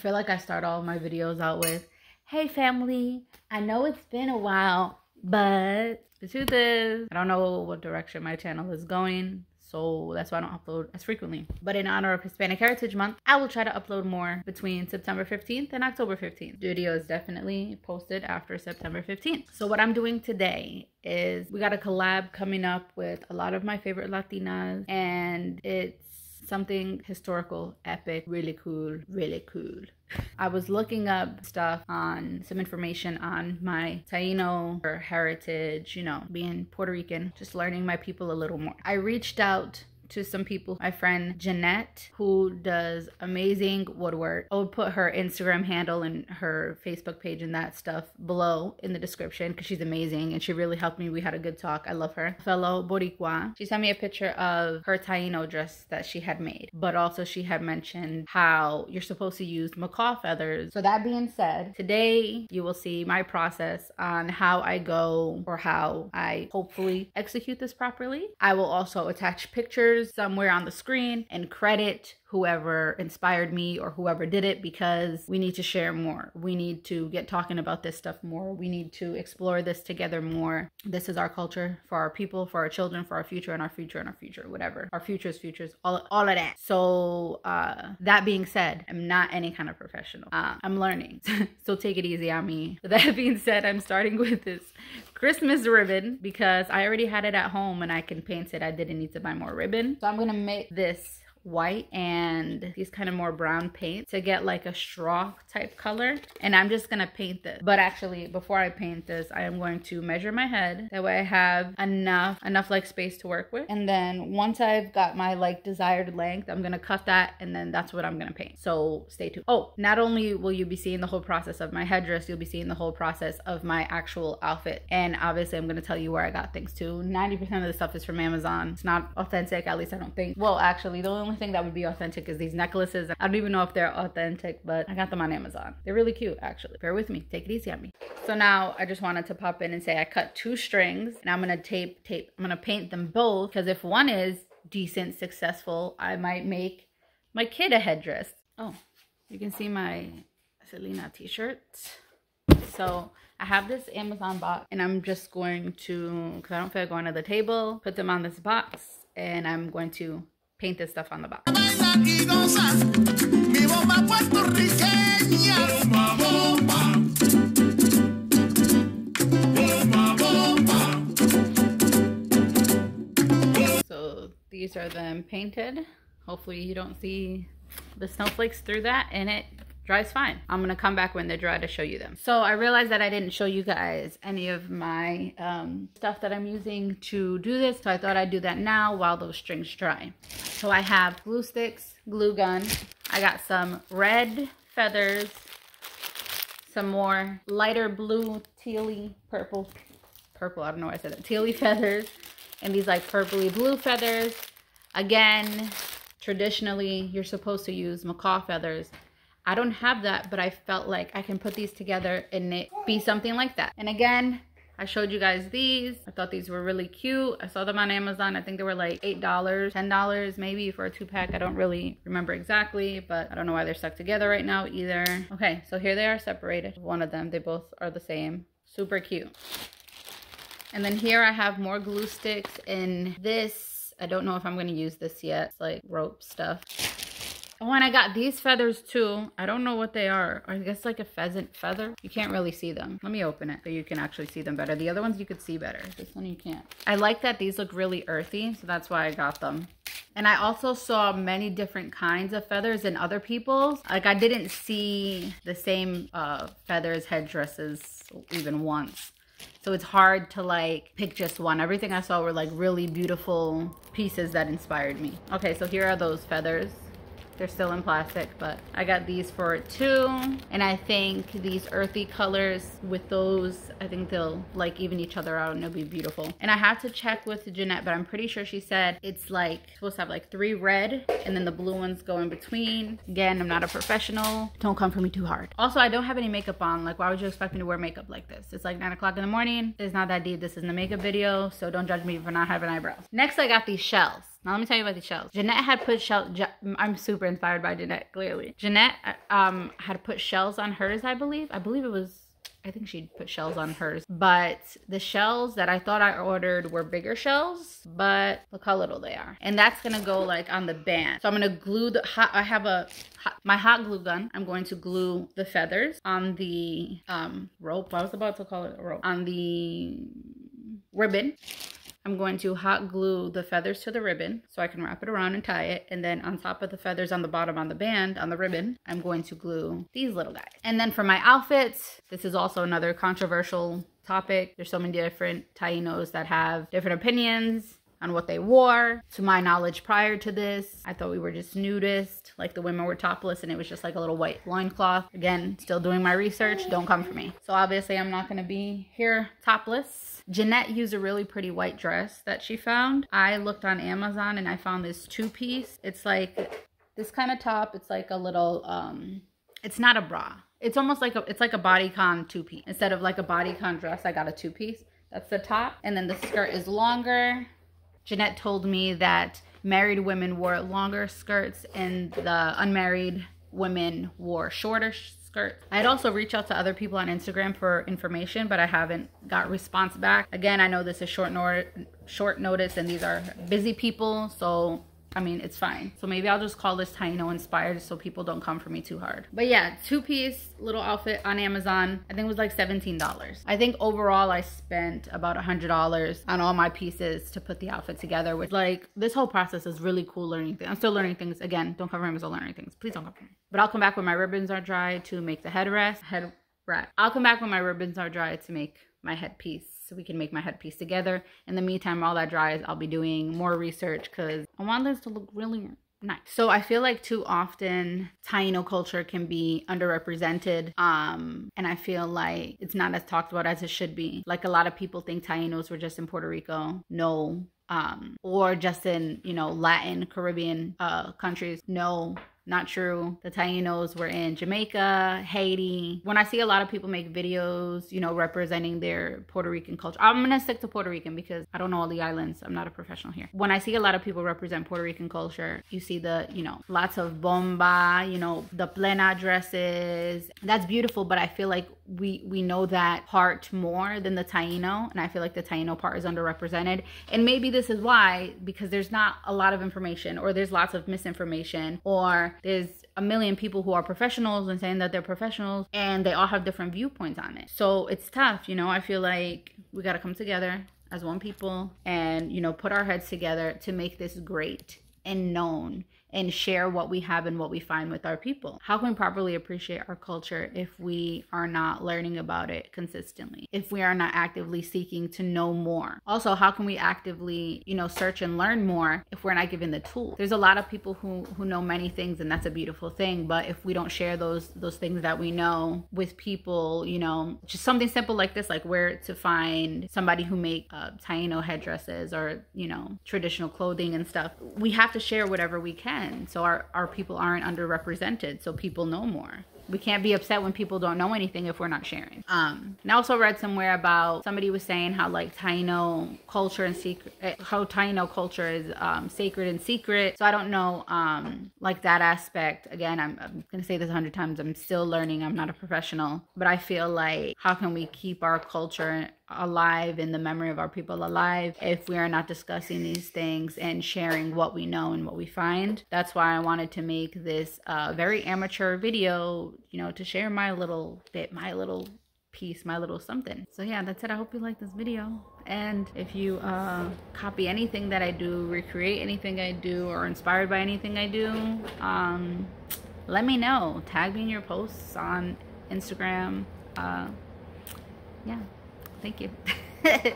feel like I start all my videos out with, hey family, I know it's been a while, but the truth is, I don't know what direction my channel is going. So that's why I don't upload as frequently. But in honor of Hispanic Heritage Month, I will try to upload more between September 15th and October 15th. The video is definitely posted after September 15th. So what I'm doing today is we got a collab coming up with a lot of my favorite Latinas and it's something historical, epic, really cool, really cool. I was looking up stuff on some information on my Taino heritage, you know, being Puerto Rican, just learning my people a little more. I reached out to some people. My friend Jeanette, who does amazing woodwork. I will put her Instagram handle and her Facebook page and that stuff below in the description because she's amazing and she really helped me. We had a good talk. I love her. Fellow Boricua. She sent me a picture of her Taino dress that she had made, but also she had mentioned how you're supposed to use macaw feathers. So that being said, today you will see my process on how I go or how I hopefully execute this properly. I will also attach pictures somewhere on the screen and credit whoever inspired me or whoever did it because we need to share more. We need to get talking about this stuff more. We need to explore this together more. This is our culture for our people, for our children, for our future and our future and our future, whatever. Our futures, futures, all, all of that. So uh, that being said, I'm not any kind of professional. Uh, I'm learning. so take it easy on me. That being said, I'm starting with this Christmas ribbon because I already had it at home and I can paint it. I didn't need to buy more ribbon. So I'm going to make this white and these kind of more brown paint to get like a straw type color. And I'm just gonna paint this. But actually before I paint this I am going to measure my head. That way I have enough enough like space to work with. And then once I've got my like desired length I'm gonna cut that and then that's what I'm gonna paint. So stay tuned. Oh not only will you be seeing the whole process of my headdress you'll be seeing the whole process of my actual outfit. And obviously I'm gonna tell you where I got things too 90% of the stuff is from Amazon. It's not authentic at least I don't think. Well actually the only only thing that would be authentic is these necklaces. I don't even know if they're authentic, but I got them on Amazon. They're really cute, actually. Bear with me. Take it easy on me. So now I just wanted to pop in and say I cut two strings and I'm going to tape, tape. I'm going to paint them both because if one is decent, successful, I might make my kid a headdress. Oh, you can see my Selena t-shirt. So I have this Amazon box and I'm just going to, because I don't feel like going to the table, put them on this box and I'm going to paint this stuff on the box. So these are them painted. Hopefully you don't see the snowflakes through that and it dries fine. I'm gonna come back when they're dry to show you them. So I realized that I didn't show you guys any of my um, stuff that I'm using to do this. So I thought I'd do that now while those strings dry. So I have glue sticks, glue gun. I got some red feathers, some more lighter blue, tealy, purple, purple, I don't know why I said that, tealy feathers, and these like purpley blue feathers. Again, traditionally, you're supposed to use macaw feathers I don't have that, but I felt like I can put these together and it be something like that. And again, I showed you guys these. I thought these were really cute. I saw them on Amazon. I think they were like $8, $10 maybe for a two pack. I don't really remember exactly, but I don't know why they're stuck together right now either. Okay, so here they are separated. One of them, they both are the same. Super cute. And then here I have more glue sticks and this, I don't know if I'm gonna use this yet. It's like rope stuff. Oh, and I got these feathers too. I don't know what they are. I guess like a pheasant feather. You can't really see them. Let me open it so you can actually see them better. The other ones you could see better. This one you can't. I like that these look really earthy, so that's why I got them. And I also saw many different kinds of feathers in other people's. Like I didn't see the same uh, feathers, headdresses even once. So it's hard to like pick just one. Everything I saw were like really beautiful pieces that inspired me. Okay, so here are those feathers. They're still in plastic, but I got these for too. And I think these earthy colors with those, I think they'll like even each other out and it'll be beautiful. And I have to check with Jeanette, but I'm pretty sure she said it's like supposed to have like three red and then the blue ones go in between. Again, I'm not a professional. Don't come for me too hard. Also, I don't have any makeup on. Like, why would you expect me to wear makeup like this? It's like nine o'clock in the morning. It's not that deep. This isn't a makeup video, so don't judge me for not having eyebrows. Next, I got these shells. Now let me tell you about the shells. Jeanette had put shell. I'm super inspired by Jeanette. Clearly, Jeanette um had put shells on hers. I believe. I believe it was I think she'd put shells on hers. But the shells that I thought I ordered were bigger shells, but look how little they are. And that's gonna go like on the band. So I'm gonna glue the hot, I have a, hot, my hot glue gun. I'm going to glue the feathers on the um, rope. I was about to call it a rope. On the ribbon I'm going to hot glue the feathers to the ribbon so I can wrap it around and tie it. And then on top of the feathers on the bottom on the band, on the ribbon, I'm going to glue these little guys. And then for my outfits, this is also another controversial topic. There's so many different Tainos that have different opinions on what they wore. To my knowledge prior to this, I thought we were just nudist, like the women were topless and it was just like a little white loincloth. Again, still doing my research, don't come for me. So obviously I'm not gonna be here topless Jeanette used a really pretty white dress that she found. I looked on Amazon and I found this two piece. It's like this kind of top. It's like a little, um, it's not a bra. It's almost like a, it's like a bodycon two piece. Instead of like a bodycon dress, I got a two piece. That's the top. And then the skirt is longer. Jeanette told me that married women wore longer skirts and the unmarried women wore shorter skirt. I'd also reach out to other people on Instagram for information, but I haven't got response back. Again, I know this is short, nor short notice and these are busy people, so I mean, it's fine. So maybe I'll just call this Taino inspired so people don't come for me too hard. But yeah, two piece little outfit on Amazon. I think it was like $17. I think overall I spent about $100 on all my pieces to put the outfit together, which like this whole process is really cool learning things. I'm still learning things. Again, don't cover me I'm learning things. Please don't cover me. But I'll come back when my ribbons are dry to make the headrest, head wrap. I'll come back when my ribbons are dry to make my headpiece so we can make my headpiece together. In the meantime, while that dries, I'll be doing more research because I want this to look really nice. So I feel like too often Taino culture can be underrepresented. Um, and I feel like it's not as talked about as it should be. Like a lot of people think Tainos were just in Puerto Rico. No. Um, or just in, you know, Latin, Caribbean uh countries. No, not true. The Tainos were in Jamaica, Haiti. When I see a lot of people make videos, you know, representing their Puerto Rican culture, I'm gonna stick to Puerto Rican because I don't know all the islands. I'm not a professional here. When I see a lot of people represent Puerto Rican culture, you see the, you know, lots of bomba, you know, the plena dresses. That's beautiful, but I feel like we we know that part more than the Taino, and I feel like the Taino part is underrepresented. And maybe this is why, because there's not a lot of information, or there's lots of misinformation, or there's a million people who are professionals and saying that they're professionals, and they all have different viewpoints on it. So it's tough, you know. I feel like we got to come together as one people and you know put our heads together to make this great and known and share what we have and what we find with our people. How can we properly appreciate our culture if we are not learning about it consistently? If we are not actively seeking to know more? Also, how can we actively, you know, search and learn more if we're not given the tools? There's a lot of people who who know many things and that's a beautiful thing, but if we don't share those those things that we know with people, you know, just something simple like this like where to find somebody who make uh, Taino headdresses or, you know, traditional clothing and stuff. We have to share whatever we can so our, our people aren't underrepresented so people know more we can't be upset when people don't know anything if we're not sharing. Um, and I also read somewhere about somebody was saying how like Taino culture and secret, eh, how Taino culture is um, sacred and secret. So I don't know um, like that aspect. Again, I'm, I'm gonna say this a hundred times. I'm still learning. I'm not a professional, but I feel like how can we keep our culture alive and the memory of our people alive if we are not discussing these things and sharing what we know and what we find. That's why I wanted to make this uh, very amateur video you know, to share my little bit, my little piece, my little something. So yeah, that's it. I hope you like this video. And if you uh, copy anything that I do, recreate anything I do, or inspired by anything I do, um, let me know. Tag me in your posts on Instagram. Uh, yeah, thank you.